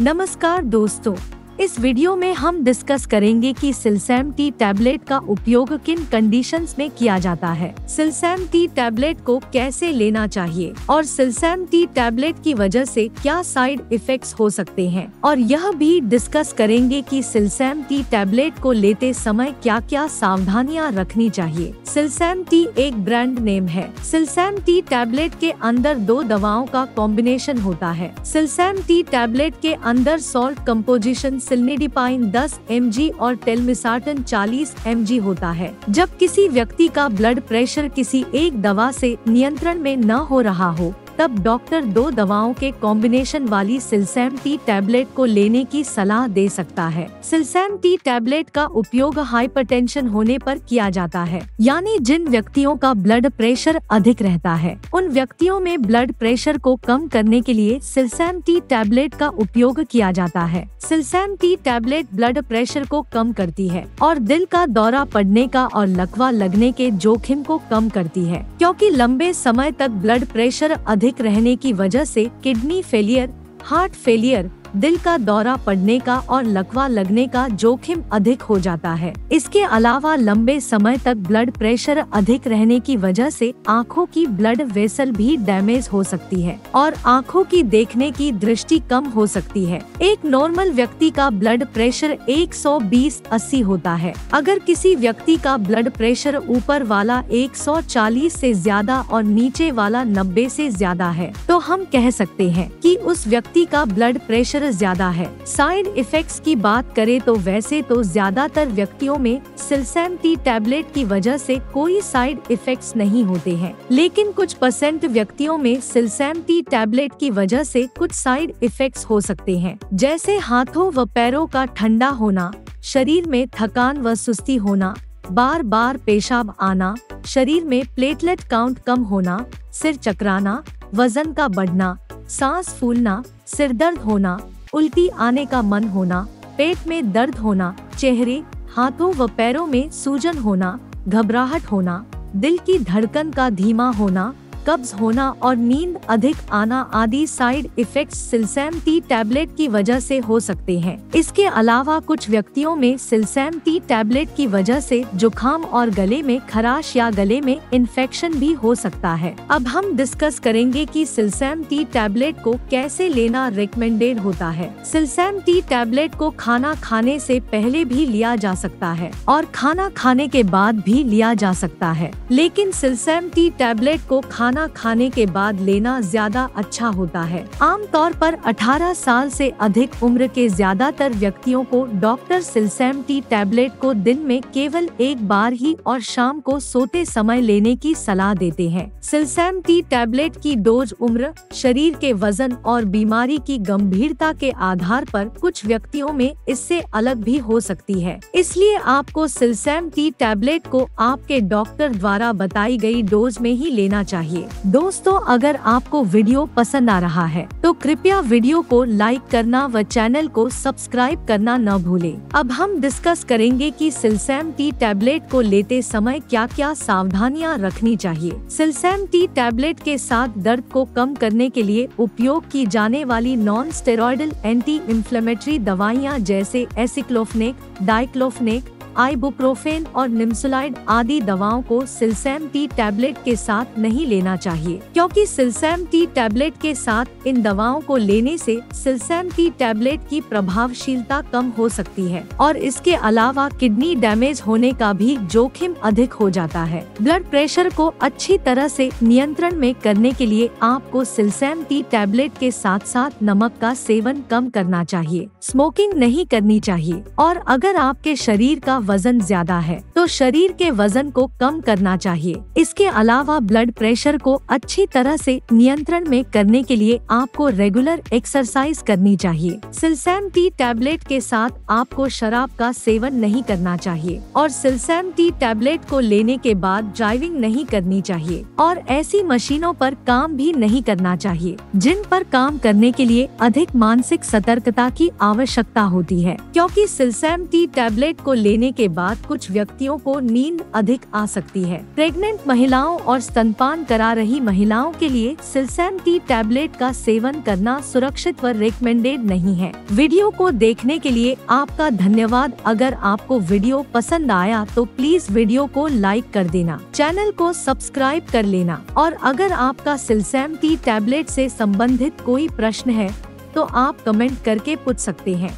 नमस्कार दोस्तों। इस वीडियो में हम डिस्कस करेंगे कि सिलसैम टी टैबलेट का उपयोग किन कंडीशंस में किया जाता है। सिलसैम टी टैबलेट को कैसे लेना चाहिए और सिलसैम टी टैबलेट की वजह से क्या साइड इफेक्ट्स हो सकते हैं। और यह भी डिस्कस करेंगे कि सिलसैम टी टैबलेट को लेते समय क्या क्या सावधानियाँ रखनी चाहिए। सिलसैम टी एक ब्रांड नेम है। सिलसैम टी टैबलेट के अंदर दो दवाओं का कॉम्बिनेशन होता है। सिलसैम टी टैबलेट के अंदर सॉल्ट कम्पोजिशन सिल्निडिपाइन 10 एम और टेलमिसार्टन 40 एम होता है। जब किसी व्यक्ति का ब्लड प्रेशर किसी एक दवा से नियंत्रण में न हो रहा हो तब डॉक्टर दो दवाओं के कॉम्बिनेशन वाली सिलसैम टी टैबलेट को लेने की सलाह दे सकता है। सिलसैम टी टैबलेट का उपयोग हाइपरटेंशन होने पर किया जाता है, यानी जिन व्यक्तियों का ब्लड प्रेशर अधिक रहता है। उन व्यक्तियों में ब्लड प्रेशर को कम करने के लिए सिलसैम टी टैबलेट का उपयोग किया जाता है। सिलसैम टी टैबलेट ब्लड प्रेशर को कम करती है और दिल का दौरा पड़ने का और लकवा लगने के जोखिम को कम करती है, क्योंकि लंबे समय तक ब्लड प्रेशर अधिक रहने की वजह से किडनी फेलियर हार्ट फेलियर दिल का दौरा पड़ने का और लकवा लगने का जोखिम अधिक हो जाता है। इसके अलावा लंबे समय तक ब्लड प्रेशर अधिक रहने की वजह से आँखों की ब्लड वेसल भी डैमेज हो सकती है और आँखों की देखने की दृष्टि कम हो सकती है। एक नॉर्मल व्यक्ति का ब्लड प्रेशर 120-80 होता है। अगर किसी व्यक्ति का ब्लड प्रेशर ऊपर वाला 140 से ज़्यादा और नीचे वाला 90 से ज़्यादा है तो हम कह सकते हैं कि उस व्यक्ति का ब्लड प्रेशर प्रेशर ज़्यादा है। साइड इफेक्ट्स की बात करें तो वैसे तो ज़्यादातर व्यक्तियों में सिलसैम टी टैबलेट की वजह से कोई साइड इफेक्ट्स नहीं होते हैं। लेकिन कुछ परसेंट व्यक्तियों में सिलसैम टी टैबलेट की वजह से कुछ साइड इफेक्ट्स हो सकते हैं। जैसे हाथों व पैरों का ठंडा होना, शरीर में थकान व सुस्ती होना बार बार पेशाब आना, शरीर में प्लेटलेट काउंट कम होना, सिर चकराना, वज़न का बढ़ना सांस फूलना, सिर दर्द होना, उल्टी आने का मन होना, पेट में दर्द होना, चेहरे, हाथों व पैरों में सूजन होना, घबराहट होना, दिल की धड़कन का धीमा होना कब्ज होना और नींद अधिक आना आदि साइड इफेक्ट्स सिलसैम टी टैबलेट की वजह से हो सकते हैं। इसके अलावा कुछ व्यक्तियों में सिलसैम टी टैबलेट की वजह से जुकाम और गले में खराश या गले में इन्फेक्शन भी हो सकता है। अब हम डिस्कस करेंगे कि सिलसैम टी टैबलेट को कैसे लेना रिकमेंडेड होता है। सिलसैम टी टैबलेट को खाना खाने से पहले भी लिया जा सकता है और खाना खाने के बाद भी लिया जा सकता है। लेकिन सिलसैम टी टैबलेट को खाना खाना खाने के बाद लेना ज़्यादा अच्छा होता है। आमतौर पर 18 साल से अधिक उम्र के ज़्यादातर व्यक्तियों को डॉक्टर सिलसैम टी टैबलेट को दिन में केवल एक बार ही और शाम को सोते समय लेने की सलाह देते हैं। सिलसैम टी टैबलेट की डोज उम्र, शरीर के वज़न और बीमारी की गंभीरता के आधार पर कुछ व्यक्तियों में इससे अलग भी हो सकती है। इसलिए आपको सिलसैम टी टैबलेट को आपके डॉक्टर द्वारा बताई गई डोज में ही लेना चाहिए। चाहिए दोस्तों, अगर आपको वीडियो पसंद आ रहा है तो कृपया वीडियो को लाइक करना व चैनल को सब्सक्राइब करना न भूले। अब हम डिस्कस करेंगे कि सिलसैम टी टैबलेट को लेते समय क्या क्या सावधानियाँ रखनी चाहिए। सिलसैम टी टैबलेट के साथ दर्द को कम करने के लिए उपयोग की जाने वाली नॉन स्टेरॉयडल एंटी इन्फ्लेमेटरी दवाइयाँ जैसे एसिक्लोफनेक, डाइक्लोफनेक आइबुप्रोफेन और निम्सुलाइड आदि दवाओं को सिलसैम टी टैबलेट के साथ नहीं लेना चाहिए, क्योंकि सिलसैम टी टैबलेट के साथ इन दवाओं को लेने से सिलसैम टी टैबलेट की प्रभावशीलता कम हो सकती है, और इसके अलावा किडनी डैमेज होने का भी जोखिम अधिक हो जाता है। ब्लड प्रेशर को अच्छी तरह से नियंत्रण में करने के लिए आपको सिलसैम टी टैबलेट के साथ साथ नमक का सेवन कम करना चाहिए। स्मोकिंग नहीं करनी चाहिए, और अगर आपके शरीर का वज़न ज़्यादा है तो शरीर के वज़न को कम करना चाहिए। इसके अलावा ब्लड प्रेशर को अच्छी तरह से नियंत्रण में करने के लिए आपको रेगुलर एक्सरसाइज करनी चाहिए। सिलसैम टी टैबलेट के साथ आपको शराब का सेवन नहीं करना चाहिए और सिलसैम टी टैबलेट को लेने के बाद ड्राइविंग नहीं करनी चाहिए और ऐसी मशीनों पर काम भी नहीं करना चाहिए, जिन पर काम करने के लिए अधिक मानसिक सतर्कता की आवश्यकता होती है। क्योंकि सिलसैम टी टैबलेट को लेने के बाद कुछ व्यक्तियों को नींद अधिक आ सकती है। प्रेग्नेंट महिलाओं और स्तनपान करा रही महिलाओं के लिए सिलसैम टी टैबलेट का सेवन करना सुरक्षित व रिकमेंडेड नहीं है। वीडियो को देखने के लिए आपका धन्यवाद। अगर आपको वीडियो पसंद आया तो प्लीज़ वीडियो को लाइक कर देना। चैनल को सब्सक्राइब कर लेना। और अगर आपका सिलसैम टी टैबलेट से संबंधित कोई प्रश्न है तो आप कमेंट करके पूछ सकते हैं।